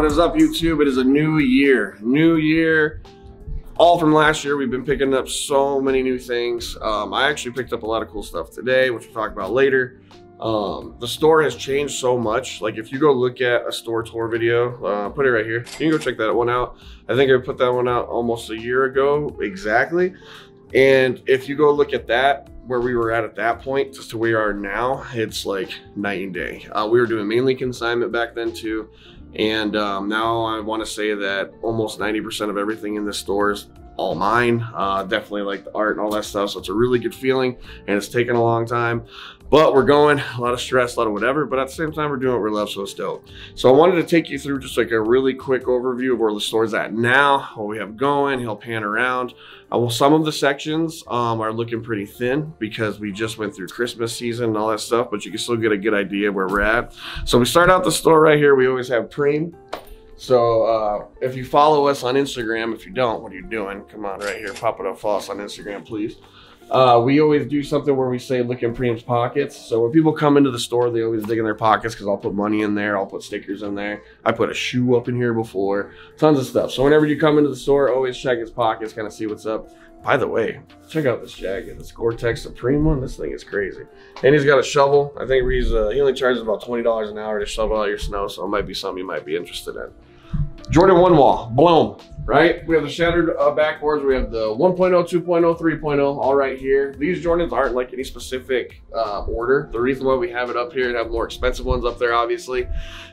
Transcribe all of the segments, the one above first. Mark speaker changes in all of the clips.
Speaker 1: what is up YouTube? It is a new year, new year. All from last year, we've been picking up so many new things. Um, I actually picked up a lot of cool stuff today, which we'll talk about later. Um, the store has changed so much. Like if you go look at a store tour video, uh, put it right here. You can go check that one out. I think I put that one out almost a year ago, exactly. And if you go look at that, where we were at at that point just to where we are now, it's like night and day. Uh, we were doing mainly consignment back then too. And um, now I want to say that almost 90% of everything in this store is all mine. Uh, definitely like the art and all that stuff. So it's a really good feeling and it's taken a long time. But we're going, a lot of stress, a lot of whatever, but at the same time, we're doing what we love, so it's dope. So I wanted to take you through just like a really quick overview of where the store's at now, what we have going, he'll pan around. Uh, well, some of the sections um, are looking pretty thin because we just went through Christmas season and all that stuff, but you can still get a good idea of where we're at. So we start out the store right here, we always have Preem. So uh, if you follow us on Instagram, if you don't, what are you doing? Come on right here, pop it up, follow us on Instagram, please. Uh, we always do something where we say look in Preem's pockets. So when people come into the store, they always dig in their pockets because I'll put money in there, I'll put stickers in there. I put a shoe up in here before, tons of stuff. So whenever you come into the store, always check his pockets, kind of see what's up. By the way, check out this jacket, this Gore-Tex Supreme one. This thing is crazy. And he's got a shovel. I think he's uh, he only charges about $20 an hour to shovel out your snow, so it might be something you might be interested in. Jordan one wall, bloom, right? We have the shattered uh, backboards. We have the 1.0, 2.0, 3.0, all right here. These Jordans aren't like any specific uh, order. The reason why we have it up here and have more expensive ones up there, obviously.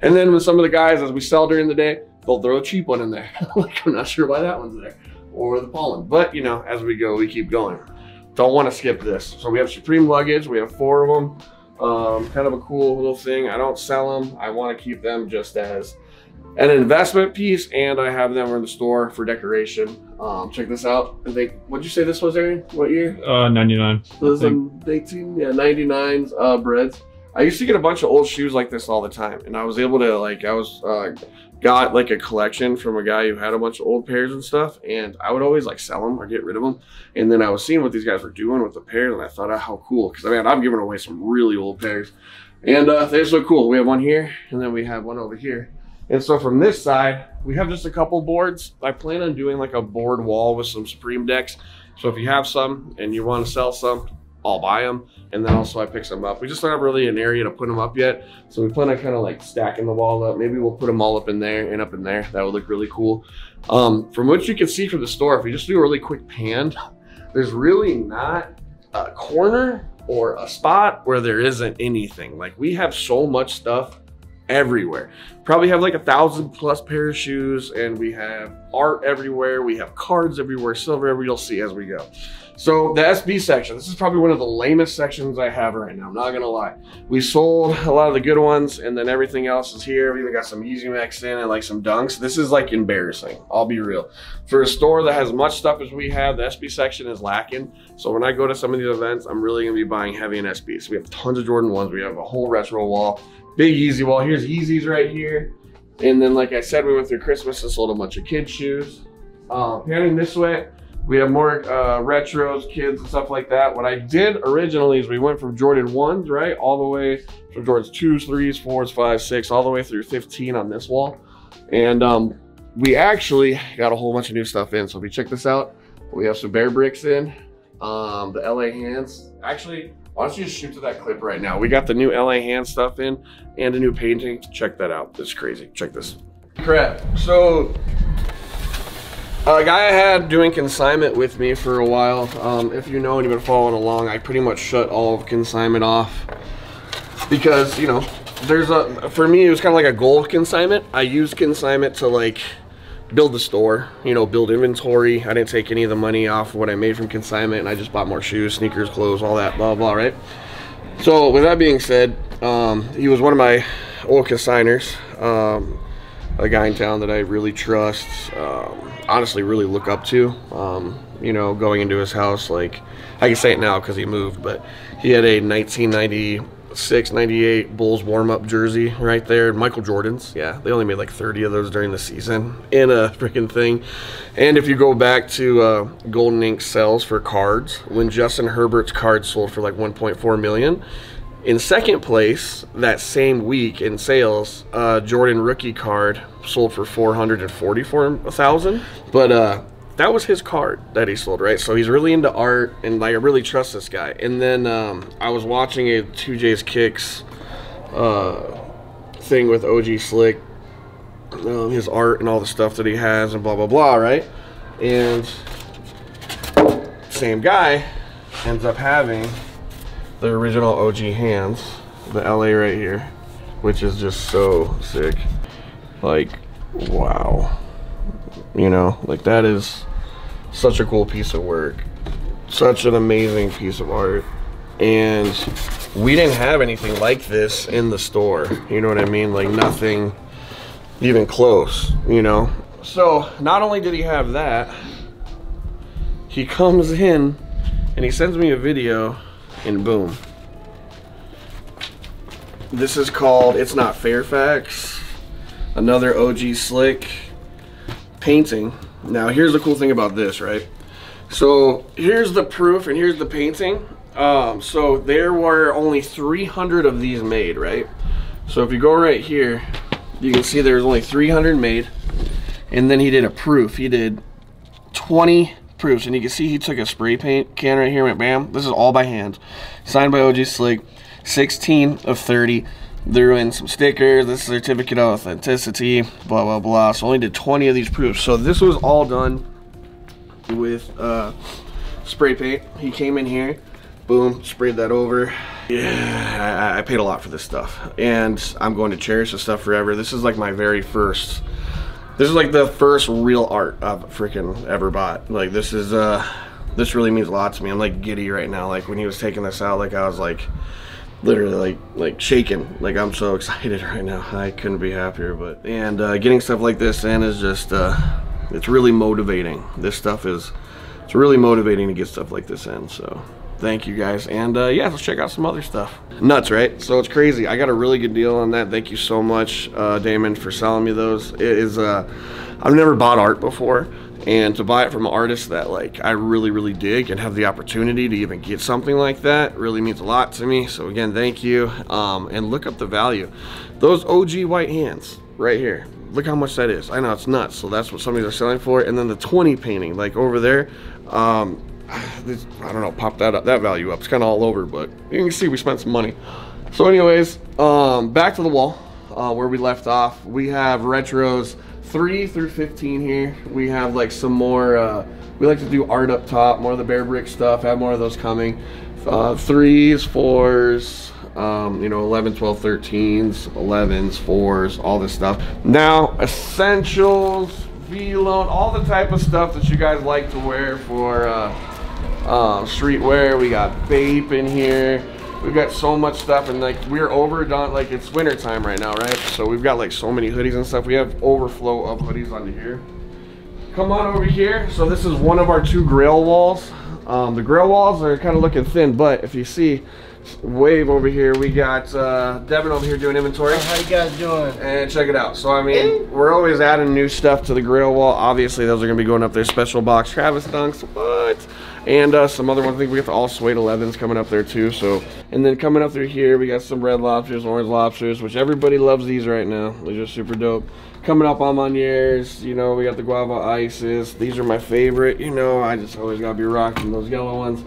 Speaker 1: And then with some of the guys, as we sell during the day, they'll throw a cheap one in there. like, I'm not sure why that one's there. Or the pollen. But, you know, as we go, we keep going. Don't want to skip this. So we have Supreme luggage. We have four of them. Um, kind of a cool little thing. I don't sell them. I want to keep them just as an investment piece and I have them in the store for decoration. Um, check this out. I think, what'd you say this was, Aaron? What year?
Speaker 2: Uh, 99.
Speaker 1: Those um, 18, yeah, 99s, uh, breads. I used to get a bunch of old shoes like this all the time. And I was able to like, I was, uh, got like a collection from a guy who had a bunch of old pairs and stuff. And I would always like sell them or get rid of them. And then I was seeing what these guys were doing with the pairs and I thought, oh, how cool. Cause I mean, I've given away some really old pairs and uh, they're so cool. We have one here and then we have one over here. And so from this side, we have just a couple boards. I plan on doing like a board wall with some Supreme decks. So if you have some and you want to sell some, I'll buy them. And then also I pick some up. We just don't have really an area to put them up yet. So we plan on kind of like stacking the wall up. Maybe we'll put them all up in there and up in there. That would look really cool. Um, from what you can see from the store, if we just do a really quick pan, there's really not a corner or a spot where there isn't anything. Like we have so much stuff everywhere. Probably have like a thousand plus pair of shoes and we have art everywhere. We have cards everywhere, silver everywhere you'll see as we go. So the SB section, this is probably one of the lamest sections I have right now. I'm not gonna lie. We sold a lot of the good ones and then everything else is here. We even got some Yeezy Max in and like some dunks. This is like embarrassing, I'll be real. For a store that has as much stuff as we have, the SB section is lacking. So when I go to some of these events, I'm really gonna be buying heavy in SBs. We have tons of Jordan 1s. We have a whole retro wall. Big Yeezy wall. Here's Yeezys right here. And then, like I said, we went through Christmas and sold a bunch of kids' shoes. Uh, panning this way, we have more uh, retros, kids, and stuff like that. What I did originally is we went from Jordan 1s, right, all the way from Jordans 2s, 3s, 4s, 5s, 6, all the way through 15 on this wall. And um, we actually got a whole bunch of new stuff in. So if you check this out, we have some Bearbricks in, um, the LA Hands. Actually, why don't you just shoot to that clip right now? We got the new LA hand stuff in and a new painting. Check that out. This is crazy. Check this. Crap. So, a guy I had doing consignment with me for a while. Um, if you know and you've been following along, I pretty much shut all of consignment off because, you know, there's a, for me, it was kind of like a goal consignment. I use consignment to like, build the store, you know, build inventory. I didn't take any of the money off what I made from consignment and I just bought more shoes, sneakers, clothes, all that, blah, blah, right? So with that being said, um, he was one of my old consigners, um, a guy in town that I really trust, um, honestly really look up to. Um, you know, going into his house, like, I can say it now because he moved, but he had a 1990 six '98 Bulls warm-up jersey right there. Michael Jordan's. Yeah, they only made like 30 of those during the season in a freaking thing. And if you go back to uh, Golden Ink sales for cards, when Justin Herbert's card sold for like 1.4 million, in second place that same week in sales, uh, Jordan rookie card sold for 444,000. But uh, that was his card that he sold, right? So he's really into art, and like I really trust this guy. And then um, I was watching a 2J's Kicks uh, thing with OG Slick, um, his art and all the stuff that he has, and blah blah blah, right? And same guy ends up having the original OG hands, the LA right here, which is just so sick. Like, wow. You know, like that is such a cool piece of work. Such an amazing piece of art. And we didn't have anything like this in the store. You know what I mean? Like nothing even close, you know? So not only did he have that, he comes in and he sends me a video and boom. This is called It's Not Fairfax. Another OG Slick painting. Now here's the cool thing about this, right? So here's the proof and here's the painting. Um, so there were only 300 of these made, right? So if you go right here, you can see there's only 300 made. And then he did a proof. He did 20 proofs. And you can see he took a spray paint can right here, went bam. This is all by hand. Signed by OG Slick. 16 of 30. Threw in some stickers, this certificate of authenticity, blah, blah, blah. So only did 20 of these proofs. So this was all done with uh, spray paint. He came in here, boom, sprayed that over. Yeah, I, I paid a lot for this stuff. And I'm going to cherish this stuff forever. This is like my very first this is like the first real art I've freaking ever bought. Like this is uh this really means a lot to me. I'm like giddy right now. Like when he was taking this out, like I was like literally like like shaking. Like I'm so excited right now. I couldn't be happier. But and uh, getting stuff like this in is just uh, it's really motivating. This stuff is it's really motivating to get stuff like this in. So thank you guys and uh, yeah let's check out some other stuff nuts right so it's crazy i got a really good deal on that thank you so much uh, damon for selling me those it is uh i've never bought art before and to buy it from an artist that like i really really dig and have the opportunity to even get something like that really means a lot to me. So again thank you. Um, and look up the value. Those og white hands right here look how much that is. I know it's nuts. So that's what some of these are selling for. And then the 20 painting like over there um, this, I don't know, pop that up, that value up. It's kind of all over, but you can see we spent some money. So anyways, um, back to the wall uh, where we left off. We have retros 3 through 15 here. We have like some more, uh, we like to do art up top, more of the Bearbrick stuff, have more of those coming. Uh, threes, fours, um, you know, 11, 12, 13s, 11s, fours, all this stuff. Now, essentials, Vlone, all the type of stuff that you guys like to wear for uh, um, streetwear. We got Bape in here. We've got so much stuff and like we're overdone, like it's winter time right now, right? So we've got like so many hoodies and stuff. We have overflow of hoodies under here. Come on over here. So this is one of our two grail walls. Um, the grill walls are kind of looking thin, but if you see, wave over here, we got uh, Devin over here doing inventory.
Speaker 2: How you guys doing?
Speaker 1: And check it out. So I mean, we're always adding new stuff to the grill wall. Obviously, those are gonna be going up there. Special box Travis Dunks, what? And uh, some other ones. I think we got the all suede 11s coming up there too. So, and then coming up through here, we got some red lobsters, orange lobsters, which everybody loves these right now. They're just super dope coming up on Meuniers, you know, we got the guava ices. These are my favorite, you know, I just always gotta be rocking those yellow ones.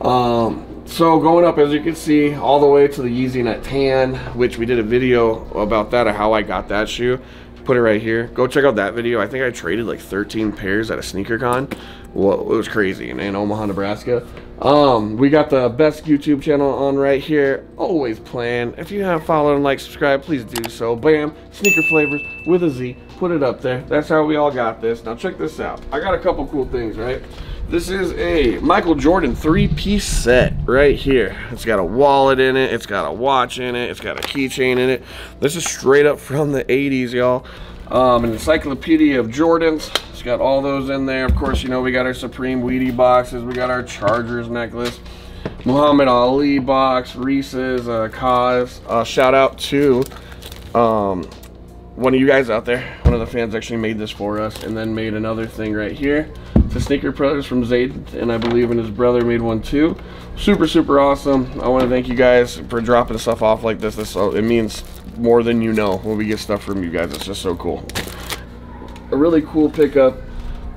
Speaker 1: Um, so going up, as you can see, all the way to the Yeezy Net Tan, which we did a video about that, of how I got that shoe. Put it right here. Go check out that video. I think I traded like 13 pairs at a sneaker con. Well, it was crazy in, in Omaha, Nebraska. Um, we got the best YouTube channel on right here. Always plan. If you haven't followed and like, subscribe, please do so. Bam, Sneaker Flavorz with a Z. Put it up there. That's how we all got this. Now check this out. I got a couple cool things, right? This is a Michael Jordan three-piece set right here. It's got a wallet in it. It's got a watch in it. It's got a keychain in it. This is straight up from the 80s, y'all. Um, an encyclopedia of Jordans. It's got all those in there. Of course, you know, we got our Supreme Wheatie boxes. We got our Chargers necklace. Muhammad Ali box, Reese's, uh, KAWS. Uh, shout out to um, one of you guys out there. One of the fans actually made this for us and then made another thing right here. The Sneaker Brothers from Zayd, and I believe in his brother made one too. Super, super awesome. I want to thank you guys for dropping stuff off like this. This It means more than you know when we get stuff from you guys. It's just so cool. a really cool pickup.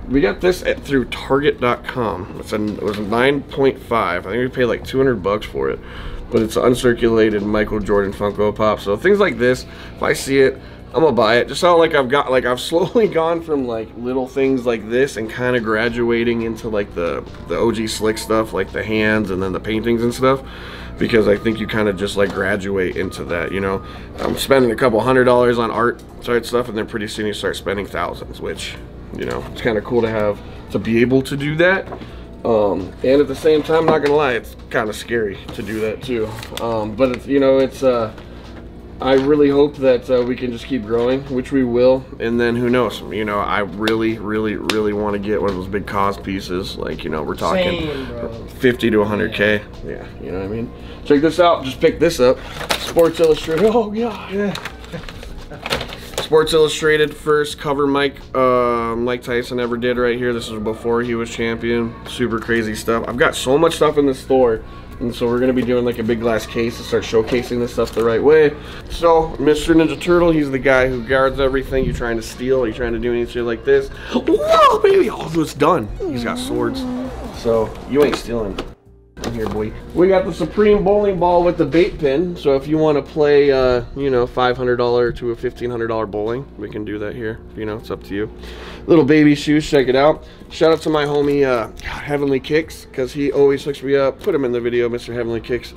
Speaker 1: We got this at, through Target.com. It's a, it was a 9.5. I think we paid like 200 bucks for it. But it's an uncirculated Michael Jordan Funko Pop. So things like this, if I see it, I'm gonna buy it. Just so like I've got like I've slowly gone from like little things like this and kind of graduating into like the the OG slick stuff, like the hands and then the paintings and stuff. Because I think you kind of just like graduate into that, you know. I'm spending a couple hundred dollars on art type stuff, and then pretty soon you start spending thousands, which you know it's kind of cool to have to be able to do that. Um, and at the same time, not gonna lie, it's kind of scary to do that too. Um, but it's you know it's. Uh, I really hope that uh, we can just keep growing, which we will. And then who knows? You know, I really, really, really want to get one of those big KAWS pieces. Like, you know, we're talking Same, 50 to 100K. Yeah. yeah, you know what I mean? Check this out. Just pick this up. Sports Illustrated. Oh, God. Yeah. Sports Illustrated first cover Mike uh, Mike Tyson ever did right here. This was before he was champion. Super crazy stuff. I've got so much stuff in the store and so we're gonna be doing like a big glass case to start showcasing this stuff the right way. So Mr. Ninja Turtle, he's the guy who guards everything. You're trying to steal, you trying to do anything like this. Whoa, baby, oh, it's done. He's got swords. So you ain't stealing here, boy. We got the Supreme Bowling Ball with the bait pin. So if you want to play, uh, you know, $500 to a $1,500 bowling, we can do that here. You know, it's up to you. Little baby shoes, check it out. Shout out to my homie, uh, Heavenly Kicks, because he always hooks me up. Put him in the video, Mr. Heavenly Kicks.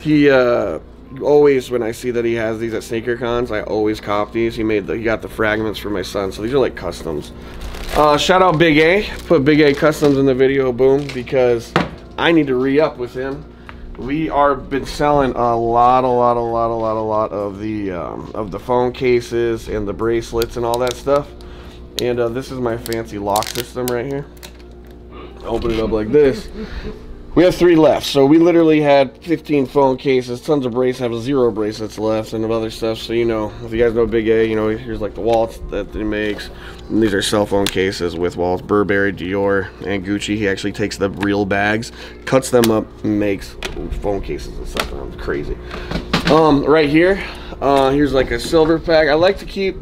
Speaker 1: He, uh, always when I see that he has these at sneaker cons, I always cop these. He made the he got the fragments for my son, so these are like customs. Uh, shout out Big A, put Big A Customs in the video, boom, because I need to re-up with him. We are been selling a lot, a lot, a lot, a lot, a lot of the um, of the phone cases and the bracelets and all that stuff. And uh, this is my fancy lock system right here. Open it up like this. We have three left, so we literally had 15 phone cases, tons of bracelets, have zero bracelets left, and of other stuff. So you know, if you guys know Big A, you know here's like the wallets that he makes. And these are cell phone cases with wallets, Burberry, Dior, and Gucci. He actually takes the real bags, cuts them up, makes phone cases and stuff. And crazy. Um, right here, uh, here's like a silver pack. I like to keep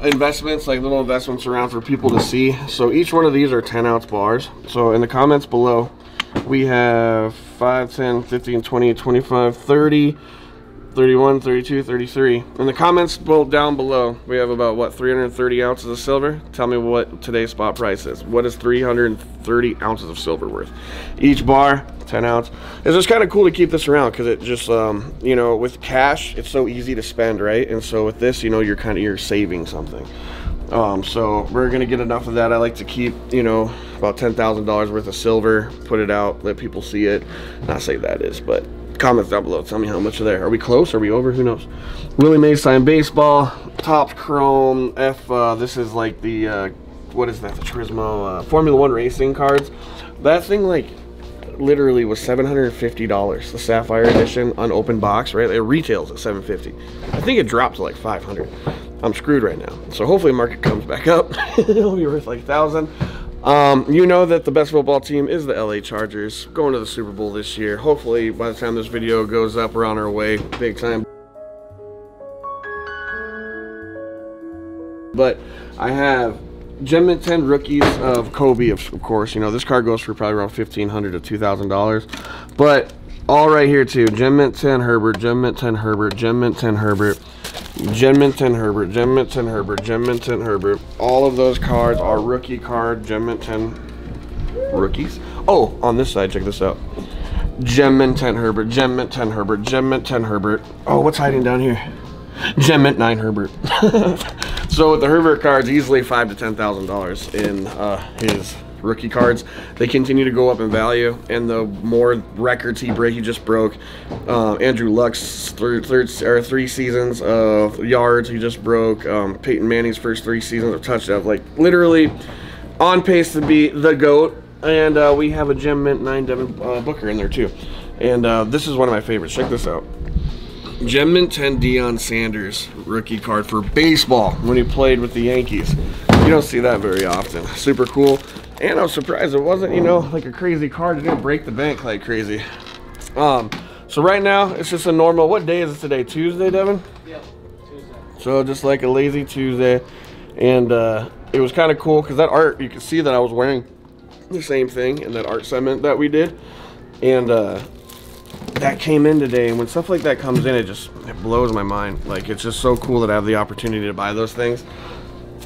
Speaker 1: investments, like little investments around for people to see. So each one of these are 10 ounce bars. So in the comments below, we have 5, 10, 15, 20, 25, 30, 31, 32, 33. In the comments below down below, we have about, what, 330 ounces of silver? Tell me what today's spot price is. What is 330 ounces of silver worth? Each bar, 10 ounce. It's just kind of cool to keep this around because it just, um, you know, with cash, it's so easy to spend, right? And so with this, you know, you're kind of, you're saving something. Um, so we're gonna get enough of that. I like to keep, you know, about $10,000 worth of silver, put it out, let people see it. Not say that is, but comments down below. Tell me how much are there. Are we close? Are we over? Who knows? Willie Mays signed baseball, Topps Chrome F. Uh, this is like the, uh, what is that? The Turismo uh, Formula One racing cards. That thing like literally was $750 the sapphire edition unopened box right it retails at 750 i think it dropped to like 500 I'm screwed right now. So hopefully market comes back up. It'll be worth like a thousand. Um, you know that the best football team is the LA Chargers going to the Super Bowl this year. Hopefully by the time this video goes up, we're on our way big time. But I have Gem Mint 10 rookies of Kobe, of, of course. You know, this card goes for probably around 1,500 to $2,000. But all right here too. Gem Mint 10 Herbert, Gem Mint 10 Herbert, Gem Mint 10 Herbert. Gem Mint 10 Herbert, Gem Mint 10 Herbert, Gem Mint 10 Herbert. All of those cards are rookie card, Gem Mint 10 rookies. Oh, on this side, check this out. Gem Mint 10 Herbert, Gem Mint 10 Herbert, Gem Mint 10 Herbert. Oh, what's hiding down here? Gem Mint 9 Herbert. so with the Herbert cards, easily five to ten thousand dollars in uh, his rookie cards. They continue to go up in value, and the more records he break, he just broke. Uh, Andrew Luck's third, third or three seasons of yards he just broke. Um, Peyton Manning's first three seasons of touchdowns, like literally on pace to be the goat. And uh, we have a Gem Mint 9 Devin uh, Booker in there too. And uh, this is one of my favorites. Check this out. Gem Mint 10 Deion Sanders rookie card for baseball when he played with the Yankees. You don't see that very often. Super cool. And I was surprised it wasn't, you know, like a crazy card. It didn't break the bank like crazy. Um, so right now, it's just a normal, what day is it today? Tuesday, Devin?
Speaker 2: Yep, Tuesday.
Speaker 1: So just like a lazy Tuesday. And uh, it was kind of cool because that art, you can see that I was wearing the same thing in that art segment that we did. And uh, that came in today. And when stuff like that comes in, it just it blows my mind. Like, it's just so cool that I have the opportunity to buy those things.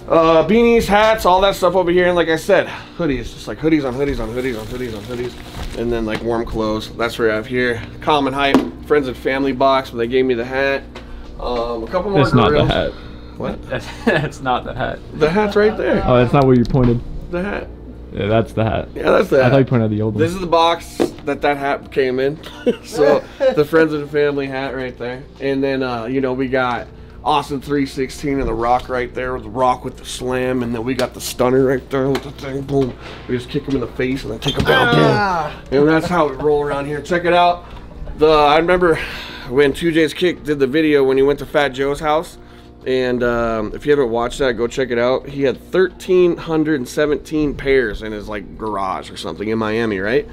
Speaker 1: Uh, beanies, hats, all that stuff over here. And like I said, hoodies, just like hoodies on hoodies on hoodies on hoodies on hoodies. And then like warm clothes. That's where I have here. Common Hype, friends and family box, where they gave me the hat. Um, a couple more
Speaker 2: It's not the hat.
Speaker 1: What?
Speaker 2: That's, that's not the hat.
Speaker 1: The hat's right there.
Speaker 2: Oh, that's not where you pointed.
Speaker 1: The hat.
Speaker 2: Yeah, that's the hat.
Speaker 1: Yeah, that's the hat.
Speaker 2: I thought you pointed at the old one.
Speaker 1: This is the box that that hat came in. so the friends and family hat right there, and then uh, you know we got Austin 316 and the Rock right there with the Rock with the slam, and then we got the Stunner right there with the thing. Boom! We just kick him in the face and then take him down.
Speaker 3: Ah.
Speaker 1: Boom! And that's how we roll around here. Check it out. The I remember when 2J's Kick did the video when he went to Fat Joe's house. And um, if you haven't watched that, go check it out. He had 1,317 pairs in his like garage or something in Miami, right?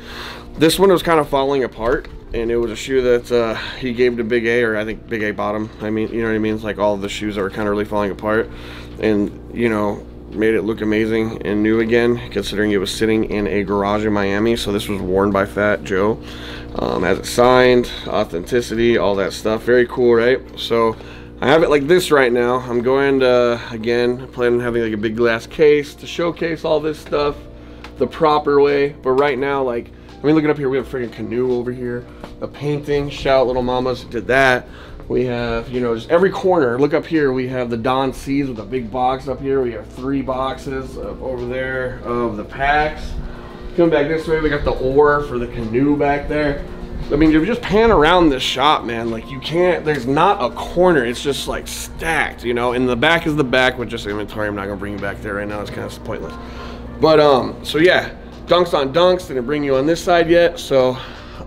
Speaker 1: This one was kind of falling apart, and it was a shoe that uh, he gave to Big A, or I think Big A bought him. I mean, you know what I mean? It's like all the shoes that were kind of really falling apart, and you know, made it look amazing and new again, considering it was sitting in a garage in Miami. So this was worn by Fat Joe, um, as it signed, authenticity, all that stuff. Very cool, right? So. I have it like this right now. I'm going to, again, plan on having like a big glass case to showcase all this stuff the proper way. But right now, like, I mean, it up here, we have a freaking canoe over here, a painting, shout little mamas did that. We have, you know, just every corner. Look up here, we have the Don C's with a big box up here. We have three boxes over there of the packs. Come back this way, we got the oar for the canoe back there. I mean, if you just pan around this shop, man, like you can't, there's not a corner. It's just like stacked, you know, and the back is the back with just inventory. I'm not gonna bring you back there right now. It's kind of pointless. But, um, so yeah, dunks on dunks. Didn't bring you on this side yet. So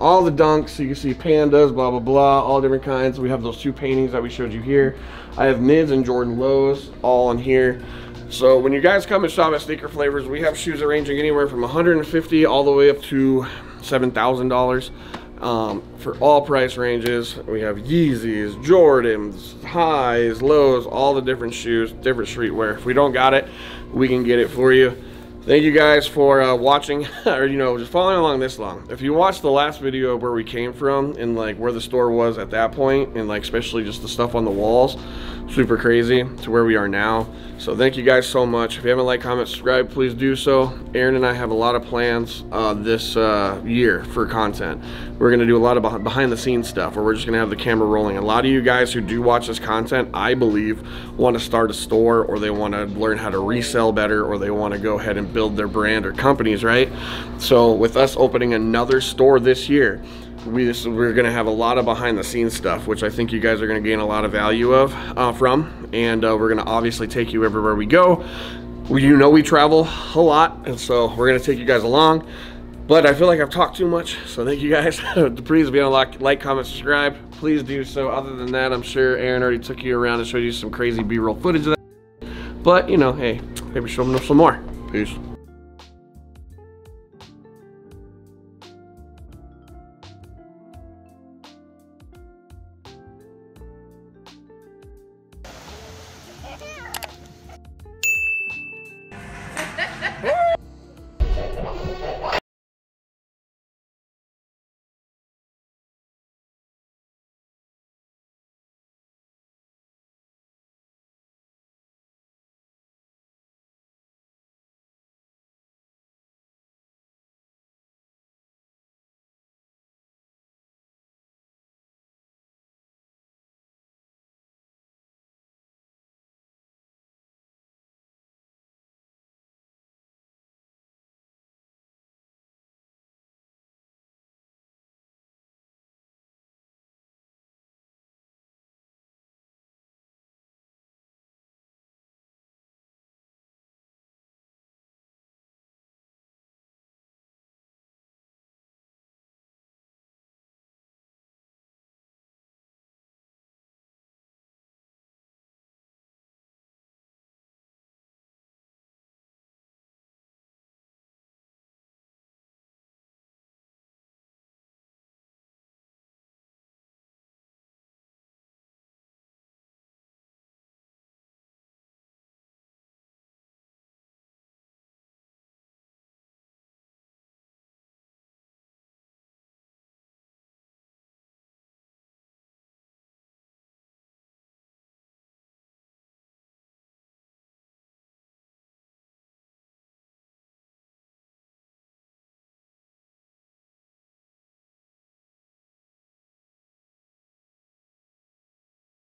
Speaker 1: all the dunks, so you can see pandas, blah, blah, blah, all different kinds. We have those two paintings that we showed you here. I have mids and Jordan lows all on here. So when you guys come and shop at Sneaker Flavorz, we have shoes ranging anywhere from 150 all the way up to $7,000 um, for all price ranges. We have Yeezys, Jordans, highs, lows, all the different shoes, different streetwear. If we don't got it, we can get it for you. Thank you guys for uh, watching, or you know, just following along this long. If you watched the last video where we came from and like where the store was at that point, and like especially just the stuff on the walls, super crazy to where we are now. So thank you guys so much. If you haven't liked, comment, subscribe, please do so. Aaron and I have a lot of plans uh, this uh, year for content. We're gonna do a lot of behind the scenes stuff where we're just gonna have the camera rolling. A lot of you guys who do watch this content, I believe, want to start a store or they want to learn how to resell better or they want to go ahead and build their brand or companies, right? So with us opening another store this year, we this, we're gonna have a lot of behind the scenes stuff, which I think you guys are gonna gain a lot of value of uh, from, and uh, we're gonna obviously take you everywhere we go. We, you know we travel a lot, and so we're gonna take you guys along. But I feel like I've talked too much, so thank you guys. Please be on like, like, comment, subscribe. Please do so. Other than that, I'm sure Aaron already took you around and showed you some crazy B-roll footage of that. But you know, hey, maybe show them some more. Peace.